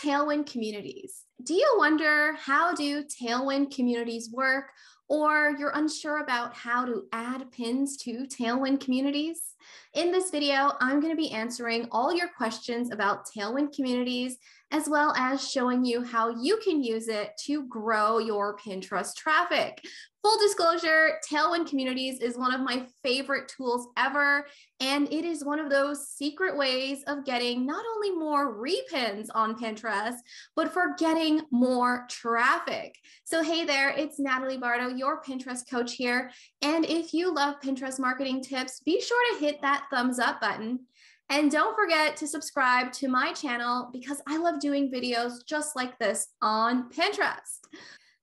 Tailwind communities. Do you wonder how do Tailwind communities work or you're unsure about how to add pins to Tailwind communities? In this video, I'm going to be answering all your questions about Tailwind communities, as well as showing you how you can use it to grow your Pinterest traffic. Full disclosure, Tailwind Communities is one of my favorite tools ever, and it is one of those secret ways of getting not only more repins on Pinterest, but for getting more traffic. So, hey there, it's Nadalie Bardo, your Pinterest coach here. And if you love Pinterest marketing tips, be sure to hit that thumbs up button. And don't forget to subscribe to my channel because I love doing videos just like this on Pinterest.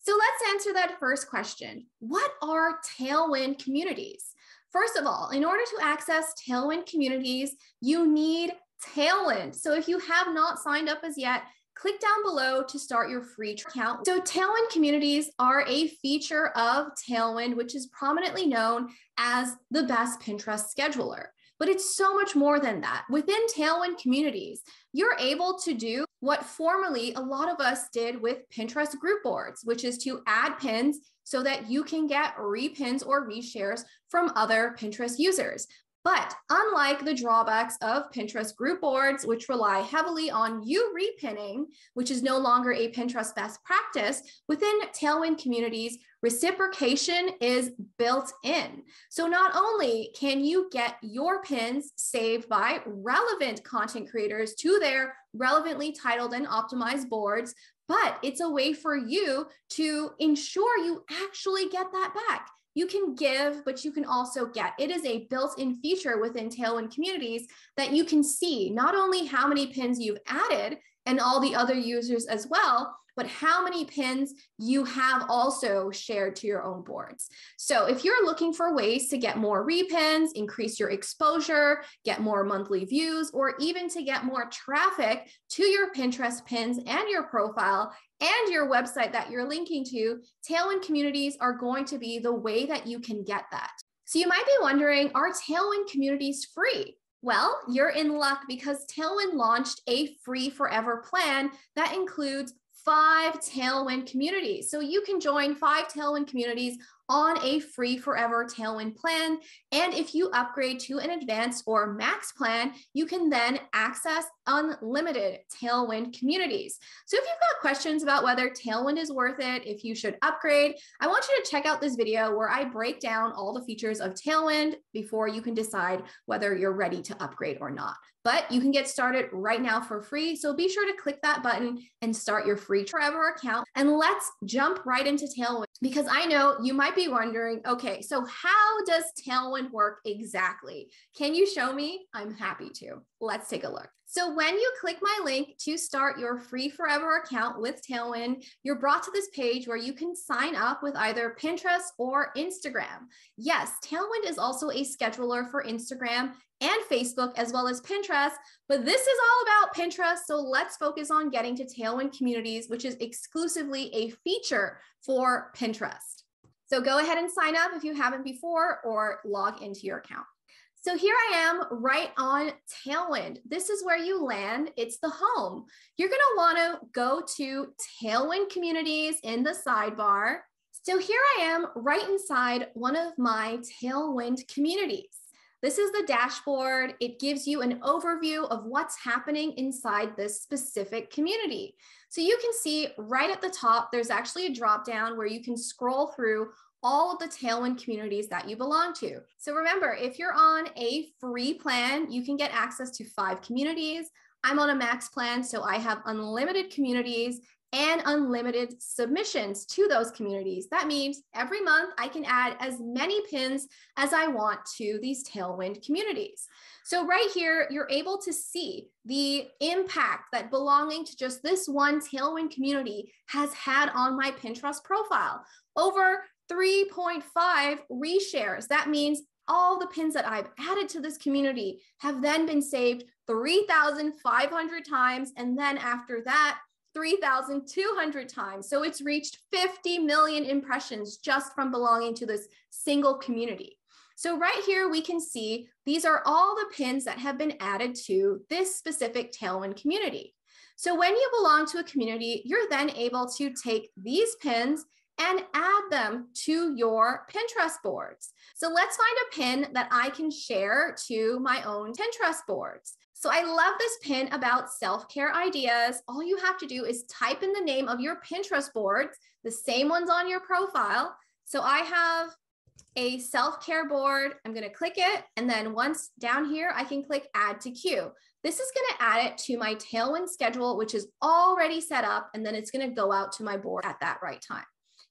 So let's answer that first question. What are Tailwind communities? First of all, in order to access Tailwind communities, you need Tailwind. So if you have not signed up as yet, click down below to start your free account. So Tailwind communities are a feature of Tailwind, which is prominently known as the best Pinterest scheduler. But it's so much more than that. Within Tailwind communities, you're able to do what formerly a lot of us did with Pinterest group boards, which is to add pins so that you can get repins or reshares from other Pinterest users. But unlike the drawbacks of Pinterest group boards, which rely heavily on you repinning, which is no longer a Pinterest best practice, within Tailwind communities, reciprocation is built in. So not only can you get your pins saved by relevant content creators to their relevantly titled and optimized boards, but it's a way for you to ensure you actually get that back you can give, but you can also get. It is a built in feature within Tailwind communities that you can see not only how many pins you've added and all the other users as well, but how many pins you have also shared to your own boards. So if you're looking for ways to get more repins, increase your exposure, get more monthly views, or even to get more traffic to your Pinterest pins and your profile and your website that you're linking to, Tailwind communities are going to be the way that you can get that. So you might be wondering, are Tailwind communities free? Well, you're in luck because Tailwind launched a free forever plan that includes five Tailwind communities. So you can join five Tailwind communities on a free forever Tailwind plan. And if you upgrade to an advanced or max plan, you can then access unlimited Tailwind communities. So if you've got questions about whether Tailwind is worth it, if you should upgrade, I want you to check out this video where I break down all the features of Tailwind before you can decide whether you're ready to upgrade or not. But you can get started right now for free. So be sure to click that button and start your free forever account. And let's jump right into Tailwind because I know you might be wondering, okay, so how does Tailwind work exactly? Can you show me? I'm happy to. Let's take a look. So when you click my link to start your free forever account with Tailwind, you're brought to this page where you can sign up with either Pinterest or Instagram. Yes, Tailwind is also a scheduler for Instagram and Facebook as well as Pinterest, but this is all about Pinterest. So let's focus on getting to Tailwind communities, which is exclusively a feature for Pinterest. So go ahead and sign up if you haven't before or log into your account. So here I am right on Tailwind. This is where you land. It's the home. You're going to want to go to Tailwind communities in the sidebar. So here I am right inside one of my Tailwind communities. This is the dashboard. It gives you an overview of what's happening inside this specific community. So you can see right at the top, there's actually a drop down where you can scroll through all of the Tailwind communities that you belong to. So remember, if you're on a free plan, you can get access to five communities. I'm on a max plan, so I have unlimited communities and unlimited submissions to those communities. That means every month I can add as many pins as I want to these Tailwind communities. So right here, you're able to see the impact that belonging to just this one Tailwind community has had on my Pinterest profile. Over 3.5 reshares. That means all the pins that I've added to this community have then been saved 3,500 times. And then after that, 3,200 times. So it's reached 50 million impressions just from belonging to this single community. So right here, we can see these are all the pins that have been added to this specific Tailwind community. So when you belong to a community, you're then able to take these pins and add them to your Pinterest boards. So let's find a pin that I can share to my own Pinterest boards. So I love this pin about self-care ideas. All you have to do is type in the name of your Pinterest boards, the same ones on your profile. So I have a self-care board. I'm going to click it. And then once down here, I can click add to queue. This is going to add it to my Tailwind schedule, which is already set up. And then it's going to go out to my board at that right time.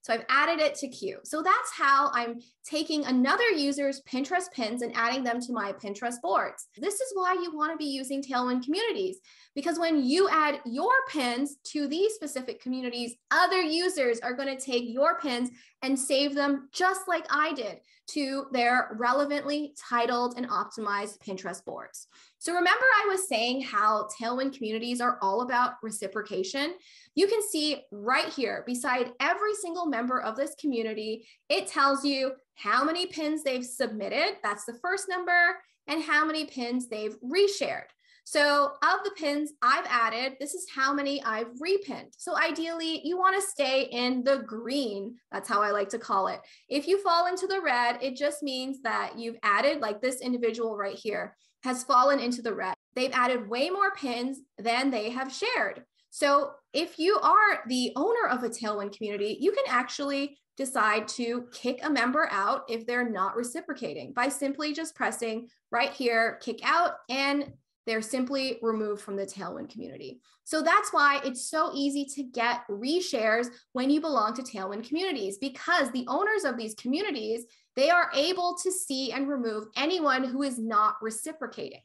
So I've added it to queue. So that's how I'm taking another user's Pinterest pins and adding them to my Pinterest boards. This is why you want to be using Tailwind communities, because when you add your pins to these specific communities, other users are going to take your pins and save them just like I did to their relevantly titled and optimized Pinterest boards. So remember I was saying how Tailwind communities are all about reciprocation. You can see right here beside every single member of this community, it tells you how many pins they've submitted. That's the first number and how many pins they've reshared. So of the pins I've added, this is how many I've repinned. So ideally you wanna stay in the green. That's how I like to call it. If you fall into the red, it just means that you've added like this individual right here has fallen into the red. They've added way more pins than they have shared. So if you are the owner of a Tailwind community, you can actually decide to kick a member out if they're not reciprocating by simply just pressing right here, kick out, and they're simply removed from the Tailwind community. So that's why it's so easy to get reshares when you belong to Tailwind communities because the owners of these communities, they are able to see and remove anyone who is not reciprocating.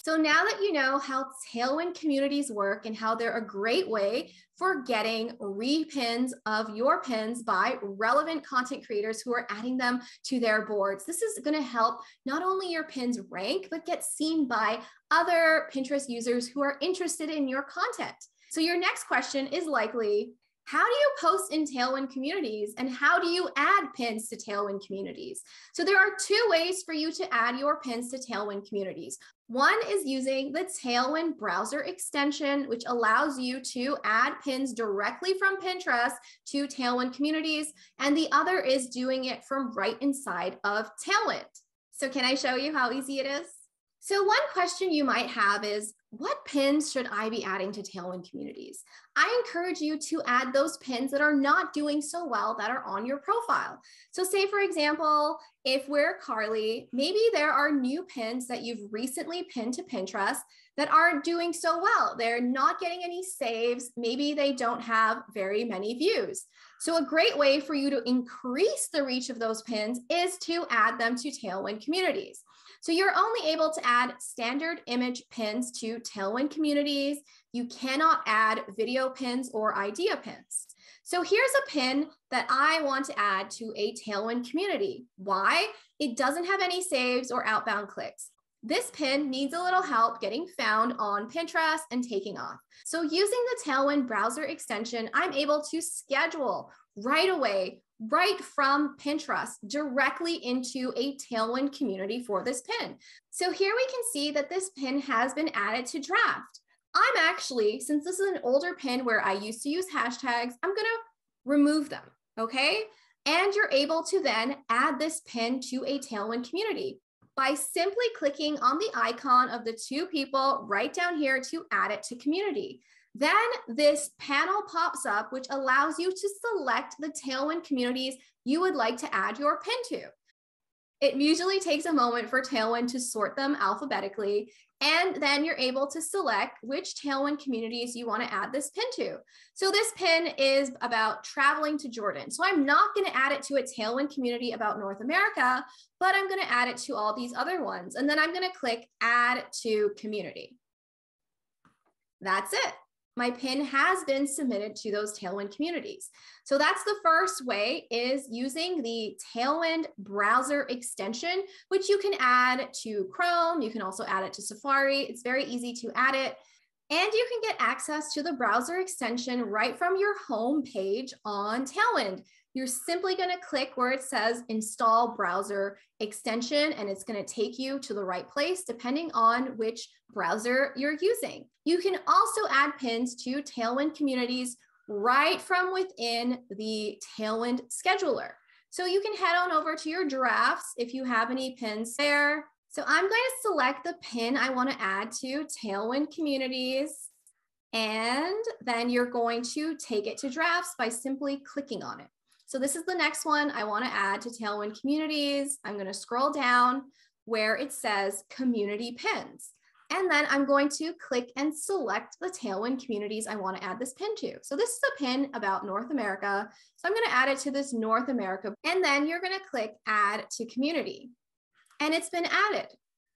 So now that you know how Tailwind communities work and how they're a great way for getting repins of your pins by relevant content creators who are adding them to their boards, this is going to help not only your pins rank, but get seen by other Pinterest users who are interested in your content. So your next question is likely, how do you post in Tailwind communities and how do you add pins to Tailwind communities? So there are two ways for you to add your pins to Tailwind communities. One is using the Tailwind browser extension, which allows you to add pins directly from Pinterest to Tailwind communities. And the other is doing it from right inside of Tailwind. So can I show you how easy it is? So one question you might have is, what pins should I be adding to Tailwind communities? I encourage you to add those pins that are not doing so well that are on your profile. So say for example, if we're Carly, maybe there are new pins that you've recently pinned to Pinterest that aren't doing so well. They're not getting any saves. Maybe they don't have very many views. So a great way for you to increase the reach of those pins is to add them to Tailwind communities. So you're only able to add standard image pins to Tailwind communities. You cannot add video pins or idea pins. So here's a pin that I want to add to a Tailwind community. Why? It doesn't have any saves or outbound clicks. This pin needs a little help getting found on Pinterest and taking off. So using the Tailwind browser extension, I'm able to schedule right away right from Pinterest directly into a Tailwind community for this pin. So here we can see that this pin has been added to draft. I'm actually, since this is an older pin where I used to use hashtags, I'm gonna remove them, okay? And you're able to then add this pin to a Tailwind community by simply clicking on the icon of the two people right down here to add it to community. Then this panel pops up, which allows you to select the Tailwind communities you would like to add your pin to. It usually takes a moment for Tailwind to sort them alphabetically, and then you're able to select which Tailwind communities you want to add this pin to. So this pin is about traveling to Jordan. So I'm not going to add it to a Tailwind community about North America, but I'm going to add it to all these other ones. And then I'm going to click add to community. That's it my pin has been submitted to those Tailwind communities. So that's the first way is using the Tailwind browser extension, which you can add to Chrome. You can also add it to Safari. It's very easy to add it. And you can get access to the browser extension right from your home page on Tailwind. You're simply going to click where it says install browser extension, and it's going to take you to the right place depending on which browser you're using. You can also add pins to Tailwind communities right from within the Tailwind scheduler. So you can head on over to your drafts if you have any pins there. So I'm going to select the pin I want to add to Tailwind Communities. And then you're going to take it to drafts by simply clicking on it. So this is the next one I want to add to Tailwind Communities. I'm going to scroll down where it says Community Pins. And then I'm going to click and select the Tailwind communities I want to add this pin to. So this is a pin about North America. So I'm going to add it to this North America. And then you're going to click add to community. And it's been added.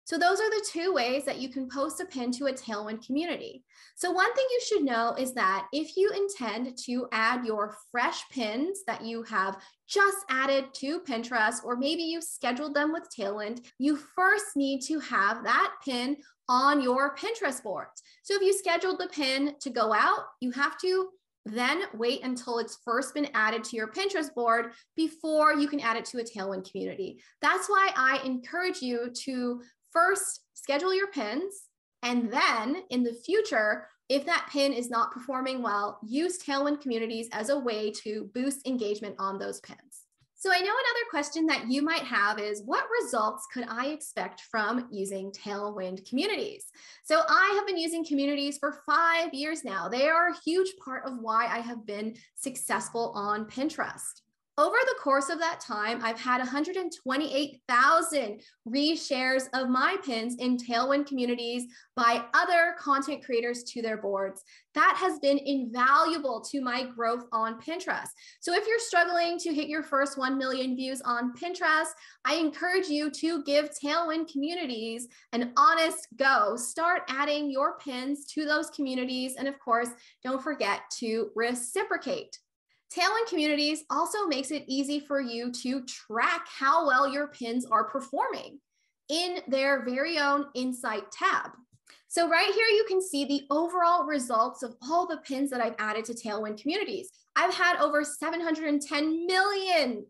So those are the two ways that you can post a pin to a Tailwind community. So one thing you should know is that if you intend to add your fresh pins that you have just added to Pinterest, or maybe you've scheduled them with Tailwind, you first need to have that pin on your Pinterest board. So if you scheduled the pin to go out, you have to then wait until it's first been added to your Pinterest board before you can add it to a Tailwind community. That's why I encourage you to first schedule your pins. And then in the future, if that pin is not performing well, use Tailwind communities as a way to boost engagement on those pins. So I know another question that you might have is what results could I expect from using Tailwind communities? So I have been using communities for five years now. They are a huge part of why I have been successful on Pinterest. Over the course of that time, I've had 128,000 reshares of my pins in Tailwind communities by other content creators to their boards. That has been invaluable to my growth on Pinterest. So if you're struggling to hit your first 1 million views on Pinterest, I encourage you to give Tailwind communities an honest go. Start adding your pins to those communities. And of course, don't forget to reciprocate. Tailwind Communities also makes it easy for you to track how well your pins are performing in their very own Insight tab. So right here, you can see the overall results of all the pins that I've added to Tailwind Communities. I've had over 710 million,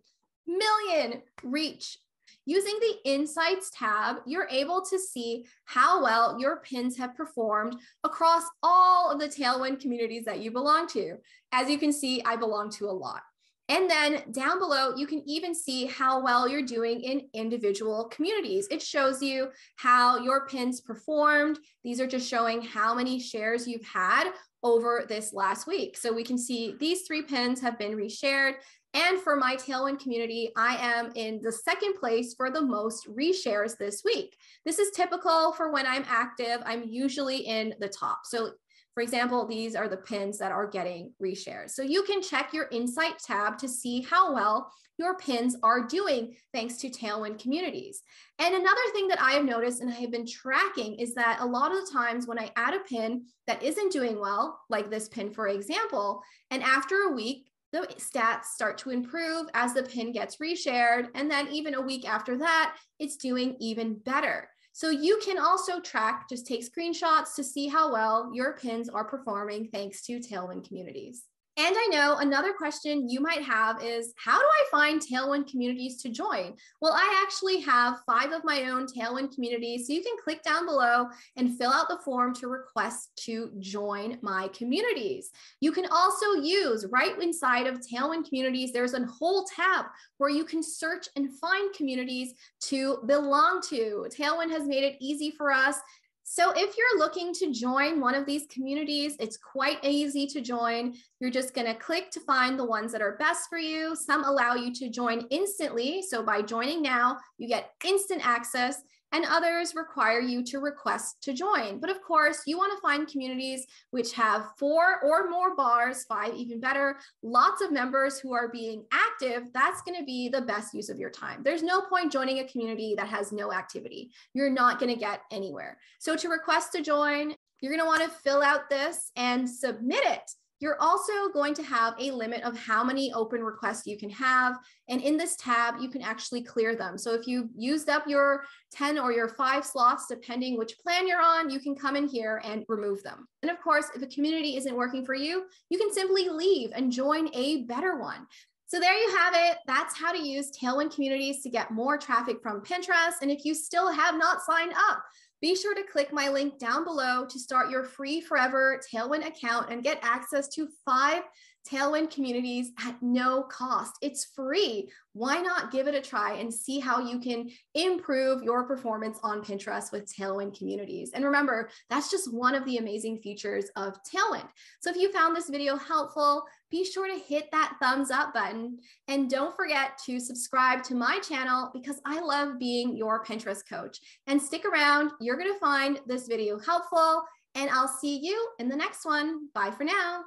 million reach Using the Insights tab, you're able to see how well your pins have performed across all of the Tailwind communities that you belong to. As you can see, I belong to a lot. And then down below, you can even see how well you're doing in individual communities. It shows you how your pins performed. These are just showing how many shares you've had over this last week. So we can see these three pins have been reshared. And for my Tailwind community, I am in the second place for the most reshares this week. This is typical for when I'm active. I'm usually in the top. So for example, these are the pins that are getting reshares. So you can check your Insight tab to see how well your pins are doing thanks to Tailwind communities. And another thing that I have noticed and I have been tracking is that a lot of the times when I add a pin that isn't doing well, like this pin, for example, and after a week, the stats start to improve as the pin gets reshared. And then even a week after that, it's doing even better. So you can also track, just take screenshots to see how well your pins are performing thanks to Tailwind communities. And I know another question you might have is how do I find Tailwind communities to join? Well, I actually have five of my own Tailwind communities. So you can click down below and fill out the form to request to join my communities. You can also use right inside of Tailwind communities, there's a whole tab where you can search and find communities to belong to. Tailwind has made it easy for us so if you're looking to join one of these communities, it's quite easy to join. You're just gonna click to find the ones that are best for you. Some allow you to join instantly. So by joining now, you get instant access and others require you to request to join. But of course, you want to find communities which have four or more bars, five even better, lots of members who are being active. That's going to be the best use of your time. There's no point joining a community that has no activity. You're not going to get anywhere. So to request to join, you're going to want to fill out this and submit it. You're also going to have a limit of how many open requests you can have. And in this tab, you can actually clear them. So if you've used up your 10 or your five slots, depending which plan you're on, you can come in here and remove them. And of course, if a community isn't working for you, you can simply leave and join a better one. So there you have it. That's how to use Tailwind communities to get more traffic from Pinterest. And if you still have not signed up, be sure to click my link down below to start your free forever Tailwind account and get access to five Tailwind communities at no cost. It's free. Why not give it a try and see how you can improve your performance on Pinterest with Tailwind communities? And remember, that's just one of the amazing features of Tailwind. So if you found this video helpful, be sure to hit that thumbs up button and don't forget to subscribe to my channel because I love being your Pinterest coach. And stick around, you're going to find this video helpful and I'll see you in the next one. Bye for now.